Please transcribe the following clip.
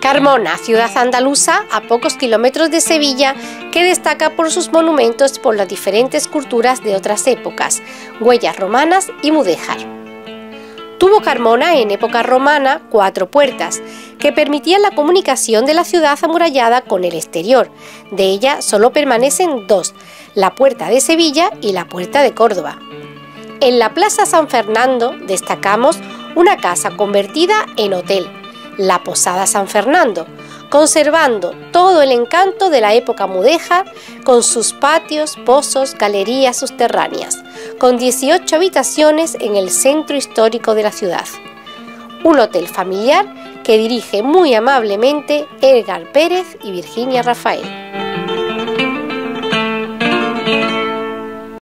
Carmona, ciudad andaluza a pocos kilómetros de Sevilla, que destaca por sus monumentos por las diferentes culturas de otras épocas, huellas romanas y mudéjar. Tuvo Carmona en época romana cuatro puertas, que permitían la comunicación de la ciudad amurallada con el exterior. De ella solo permanecen dos, la puerta de Sevilla y la puerta de Córdoba. En la Plaza San Fernando destacamos una casa convertida en hotel, la Posada San Fernando, conservando todo el encanto de la época mudéjar con sus patios, pozos, galerías subterráneas, con 18 habitaciones en el centro histórico de la ciudad. Un hotel familiar que dirige muy amablemente Edgar Pérez y Virginia Rafael.